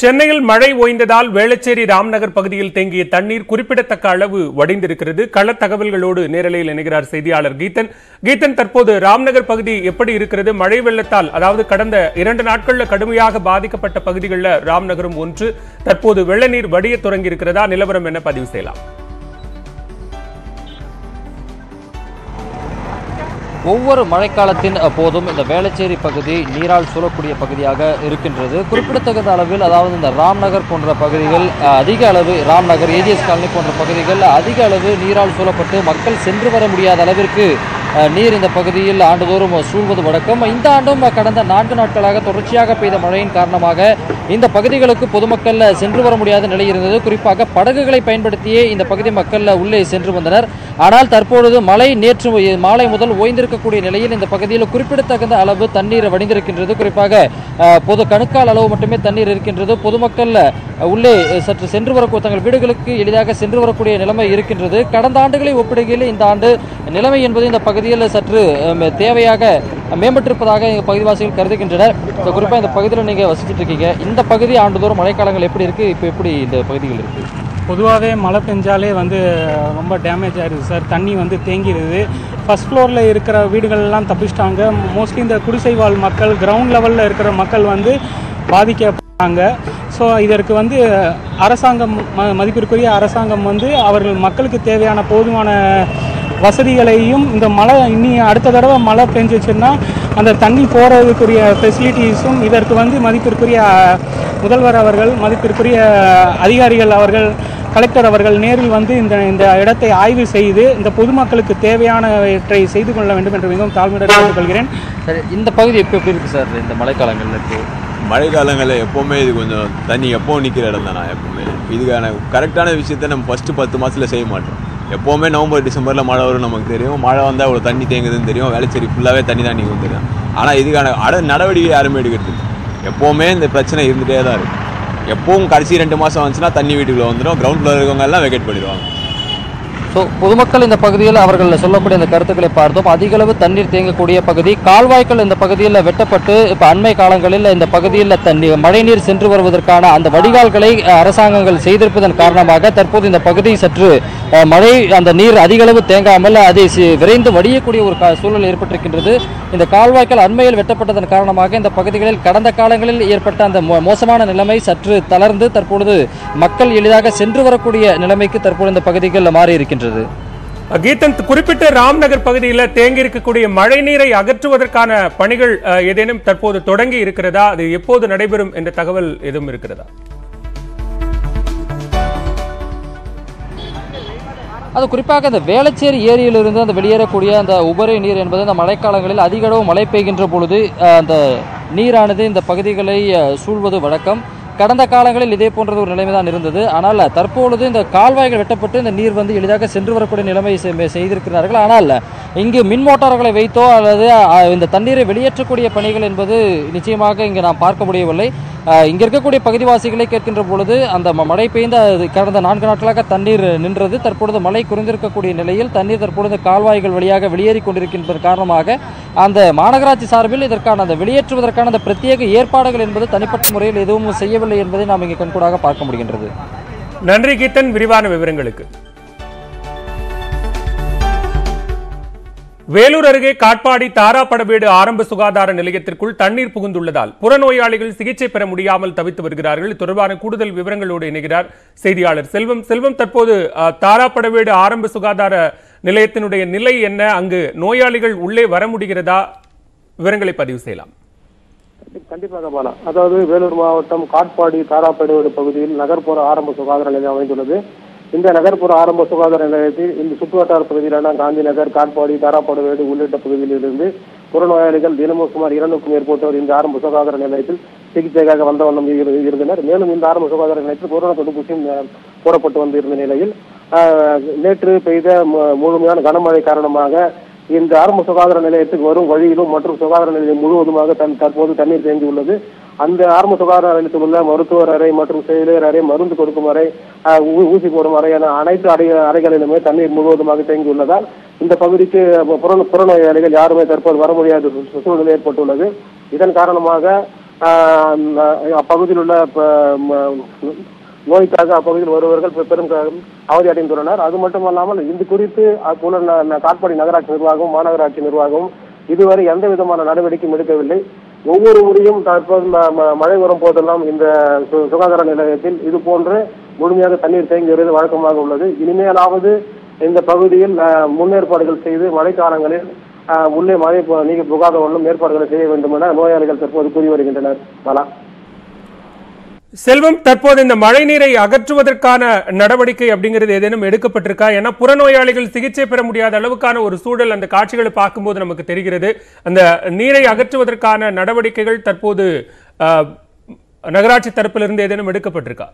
சென்னையில் மழை ஓய்ந்ததால் வேளச்சேரி ராம்நகர் பகுதியில் தேங்கிய தண்ணீர் குறிப்பிடத்தக்க அளவு வடிந்திருக்கிறது. கள தகவல்களோடு நேரலையில் இணைகிறார் செய்தியாளர் கீதன். கீதன் தற்போது ராம்நகர் பகுதி எப்படி இருக்கிறது? மழை வெள்ளத்தால் அதாவது கடந்த இரண்டு நாட்கள்ல கடுமையாக பாதிக்கப்பட்ட பகுதிகளில் ராம்நகரும் ஒன்று. தற்போது வெள்ள நீர் வடிய தொடங்கி இருக்கிறதா நிலவரம் என பதிவு செய்யலாம். ஒவ்வொரு மழைக்காலத்தின் போதும் இந்த வேளச்சேரி பகுதி நீரால் சூழக்கூடிய பகுதியாக இருக்கின்றது. குறிப்பிடத்தகுந்த அளவில் அதாவது இந்த ராம்நகர் போன்ற பகுதிகள் அதிக அளவு ராம்நகர் ஏஜிஎஸ் காலனி போன்ற பகுதிகள் அதிக அளவு நீரால் சூழப்பட்டு மக்கள் சென்று வர முடியாத அளவிற்கு நீர் இந்த பகுதியில் ஆண்டுதோறும் சூழ்வது வழக்கம். இந்த ஆண்டும் கடந்த நான்கு நாட்களாக தொடர்ச்சியாக பெய்த மழையின் காரணமாக இந்த பகுதிகளுக்கு பொதுமக்கள் சென்று வர முடியாத நிலை இருந்தது. குறிப்பாக படகுகளை பயன்படுத்தியே இந்த பகுதி மக்கள் உள்ளே சென்று வந்தனர். ஆனால் தற்பொழுது மழை நேற்று மாலை முதல் ஓய்ந்திருக்கக்கூடிய நிலையில் இந்த பகுதியில் குறிப்பிடத்தகுந்த அளவு தண்ணீர் வடிந்திருக்கின்றது. குறிப்பாக பொது கணுக்கால் அளவு மட்டுமே தண்ணீர் இருக்கின்றது. பொதுமக்கள் உள்ளே சற்று சென்று வரக்கூடிய தங்கள் வீடுகளுக்கு எளிதாக சென்று வரக்கூடிய நிலைமை இருக்கின்றது. கடந்த ஆண்டுகளை ஒப்பிடுகையில் இந்த ஆண்டு நிலைமை என்பது இந்த பகுதியில் சற்று தேவையாக மேம்பட்டிருப்பதாக எங்கள் பகுதிவாசிகள் கருதுகின்றனர். குறிப்பாக இந்த பகுதியில் நீங்கள் வசிச்சுட்டு இருக்கீங்க. இந்த பகுதி ஆண்டுதோறும் மழைக்காலங்கள் எப்படி இருக்குது இப்போ எப்படி இந்த பகுதிகள் இருக்குது பொதுவாகவே மழை பெஞ்சாலே வந்து ரொம்ப டேமேஜ் ஆயிடுது சார் தண்ணி வந்து தேங்கிடுது. ஃபர்ஸ்ட் ஃப்ளோரில் இருக்கிற வீடுகள்லாம் தப்பிச்சிட்டாங்க. மோஸ்ட்லி இந்த குடிசை வாழ் மக்கள் கிரவுண்ட் லெவலில் இருக்கிற மக்கள் வந்து பாதிக்கப்படுறாங்க ஸோ இதற்கு வந்து அரசாங்கம் ம மதிப்பிற்குரிய அரசாங்கம் வந்து அவர்கள் மக்களுக்கு தேவையான போதுமான வசதிகளையும் இந்த மழை இனி அடுத்த தடவை மழை பெஞ்சிச்சுன்னா அந்த தண்ணி போகிறதுக்குரிய ஃபெசிலிட்டிஸும் இதற்கு வந்து மதிப்பிற்குரிய முதல்வர் அவர்கள் மதிப்பிற்குரிய அதிகாரிகள் அவர்கள் கலெக்டர் அவர்கள் நேரில் வந்து இந்த இந்த இடத்தை ஆய்வு செய்து இந்த பொதுமக்களுக்கு தேவையானவற்றை செய்து கொள்ள வேண்டும் என்று மிகவும் தாழ்மையுடன் கேட்டுக்கொள்கிறேன். சரி இந்த பகுதி இப்போ எப்படி இருக்கு சார்? இந்த மழைக்காலங்கள்ல இருக்கு மழை காலங்களில் எப்போவுமே இது கொஞ்சம் தண்ணி எப்போ நிற்கிற இடம் தானே எப்போவுமே? இதுக்கான கரெக்டான விஷயத்தை நம்ம ஃபஸ்ட்டு பத்து மாதத்தில் செய்ய மாட்டோம். எப்போவுமே நவம்பர் டிசம்பரில் மழை வரும் நமக்கு தெரியும். மழை வந்தால் அவ்வளோ தண்ணி தேங்குதுன்னு தெரியும். வேலைச்சேரி ஃபுல்லாகவே தண்ணி தான் நிற்கும் தெரியும். ஆனால் இதுக்கான அட நடவடிக்கை யாருமே எடுக்கிறது இல்லை. எப்போவுமே இந்த பிரச்சனை இருந்துகிட்டே தான் இருக்கும் எப்பவும் கடைசி ரெண்டு மாதம் வந்துச்சுன்னா தண்ணி வீட்டுக்குள்ளே வந்துடும் கிரவுண்ட் ஃப்ளோர் இருக்கவங்க எல்லாம் வெக்கேட் பண்ணிடுவாங்க. ஸோ பொதுமக்கள் இந்த பகுதியில் அவர்கள் சொல்லக்கூடிய இந்த கருத்துக்களை பார்த்தோம். அதிக அளவு தண்ணீர் தேங்கக்கூடிய பகுதி. கால்வாய்கள் இந்த பகுதியில் வெட்டப்பட்டு இப்போ அண்மை காலங்களில் இந்த பகுதியில் தண்ணி மழைநீர் சென்று வருவதற்கான அந்த வடிகால்களை அரசாங்கங்கள் செய்திருப்பதன் காரணமாக தற்போது இந்த பகுதி சற்று மழை அந்த நீர் அதிக அளவு தேங்காமல் அதை விரைந்து வடியக்கூடிய ஒரு கா- சூழல் ஏற்பட்டிருக்கின்றது. இந்த கால்வாய்கள் அண்மையில் வெட்டப்பட்டதன் காரணமாக இந்த பகுதிகளில் கடந்த காலங்களில் ஏற்பட்ட அந்த மோ- மோசமான நிலைமை சற்று தளர்ந்து தற்பொழுது மக்கள் எளிதாக சென்று வரக்கூடிய நிலைமைக்கு தற்போது இந்த பகுதிகள் மாறி இருக்கின்றது. கீதன் குறிப்பிட்ட ராம்நகர் பகுதியில் தேங்கி இருக்கக்கூடிய மழை நீரை அகற்றுவதற்கான பணிகள் ஏதேனும் தற்போது தொடங்கி இருக்கிறதா? அது எப்போது நடைபெறும் என்ற தகவல் எதுவும் இருக்கிறதா? அது குறிப்பாக அந்த வேளச்சேரி ஏரியிலிருந்து அந்த வெளியேறக்கூடிய அந்த உபரி நீர் என்பது இந்த மழைக்காலங்களில் அதிக அளவு மழை பெய்கின்ற பொழுது அந்த நீரானது இந்த பகுதிகளை சூழ்வது வழக்கம். கடந்த காலங்களில் இதே போன்ற ஒரு நிலைமை தான் இருந்தது. ஆனால் தற்பொழுது இந்த கால்வாய்கள் வெட்டப்பட்டு இந்த நீர் வந்து எளிதாக சென்று வரக்கூடிய நிலைமை செய்திருக்கிறார்கள். ஆனால் இங்கு மின் மோட்டார்களை வைத்தோ அல்லது அஹ், இந்த தண்ணீரை வெளியேற்றக்கூடிய பணிகள் என்பது நிச்சயமாக இங்கு நாம் பார்க்க முடியவில்லை. இங்க இருக்கக்கூடிய பகுதிவாசிகளை கேட்கின்ற பொழுது அந்த ம- மழை பெய்ந்த அது கடந்த நான்கு நாட்களாக தண்ணீர் நின்றது. தற்பொழுது மழை குறைந்திருக்கக்கூடிய நிலையில் தண்ணீர் தற்பொழுது கால்வாய்கள் வழியாக வெளியேறி கொண்டிருக்கின்ற காரணமாக அந்த மாநகராட்சி சார்பில் இதற்கான அந்த வெளியேற்றுவதற்கான அந்த பிரத்யேக ஏற்பாடுகள் என்பது தனிப்பட்ட முறையில் எதுவும் செய்யவில்லை என்பதை நாம் இங்கே கண்கூடாக பார்க்க முடிகின்றது. நன்றி கீர்த்தன். விரிவான விவரங்களுக்கு. வேலூர் அருகே காட்பாடி தாராப்படவேடு ஆரம்ப சுகாதார நிலையத்திற்குள் தண்ணீர் புகுந்துள்ளதால் புறநோயாளிகள் சிகிச்சை பெற முடியாமல் தவித்து வருகிறார்கள். தொடர்பான கூடுதல் விவரங்களோடு இணைகிறார் செய்தியாளர் செல்வம். செல்வம் தற்போது அஹ், தாராப்படவேடு ஆரம்ப சுகாதார நிலையத்தினுடைய நிலை என்ன? அங்கு நோயாளிகள் உள்ளே வர முடிகிறதா? விவரங்களை பதிவு செய்யலாம். கண்டிப்பாக பாலா. அதாவது வேலூர் மாவட்டம் காட்பாடி தாராப்பேடு பகுதியில் நகர்ப்புற ஆரம்ப சுகாதார நிலையம் அமைந்துள்ளது. இந்த நகர்ப்புற ஆரம்ப சுகாதார நிலையத்தில் இந்த சுற்றுவட்டார பகுதியிலான காந்தி நகர் காட்பாடி தாராப்பாடுவேடு உள்ளிட்ட பகுதியிலிருந்து புறநோயாளிகள் தினமும் சுமார் இருநூறுக்கும் மேற்பட்டோர் இந்த ஆரம்ப சுகாதார நிலையத்தில் சிகிச்சைக்காக வந்த வண்ணம் இரு- இருந்தனர். மேலும் இந்த ஆரம்ப சுகாதார நிலையத்தில் கொரோனா தடுப்பூசியும் போடப்பட்டு வந்திருந்த நிலையில் நேற்று பெய்த மு- முழுமையான கனமழை காரணமாக இந்த ஆரம்ப சுகாதார நிலையத்துக்கு வரும் வழியிலும் மற்றும் சுகாதார நிலையம் முழுவதுமாக தன் தற்போது தண்ணீர் தேங்கியுள்ளது. அந்த ஆரம்ப சுகாதார நிலையத்தில் உள்ள மருத்துவர் அறை மற்றும் செயலர் அறை மருந்து கொடுக்கும் அறை ஊ- ஊசி போடும் அறை என அனைத்து அறை அறைகளிலுமே தண்ணீர் முழுவதுமாக தேங்கியுள்ளதால் இந்த பகுதிக்கு புற புறநோயாளிகள் யாருமே தற்போது வர முடியாத சூழ்நிலை ஏற்பட்டுள்ளது. இதன் காரணமாக அப்பகுதியில் உள்ள ப- ம- நோய்க்காக அப்பகுதியில் வருபவர்கள் பெரும் அவதி அடைந்துள்ளனர். அது மட்டுமல்லாமல் இது குறித்து அப்புள்ள ந- காட்பாடி நகராட்சி நிர்வாகம் மாநகராட்சி நிர்வாகம் இதுவரை எந்த விதமான நடவடிக்கையும் எடுக்கவில்லை. ஒவ்வொரு முறையும் தற்போது ம- ம- மழை வரும் போதெல்லாம் இந்த சு- சுகாதார நிலையத்தில் இது போன்று முழுமையாக தண்ணீர் தேங்கி வருவது வழக்கமாக உள்ளது. இனிமேலாவது இந்த பகுதியில் முன்னேற்பாடுகள் செய்து மழைக்காலங்களில் உள்ளே மழை நீங்க புகாத ஒன்றும் ஏற்பாடுகளை செய்ய வேண்டும் என நோயாளிகள் தற்போது கூறி வருகின்றனர். பலா. செல்வம் தற்போது இந்த மழை நீரை அகற்றுவதற்கான நடவடிக்கை அப்படிங்கிறது ஏதேனும் எடுக்கப்பட்டிருக்கா? ஏன்னா புறநோயாளிகள் சிகிச்சை பெற முடியாத அளவுக்கான ஒரு சூழல் அந்த காட்சிகளை பார்க்கும்போது நமக்கு தெரிகிறது. அந்த நீரை அகற்றுவதற்கான நடவடிக்கைகள் தற்போது நகராட்சி தரப்பிலிருந்து ஏதேனும் எடுக்கப்பட்டிருக்கா?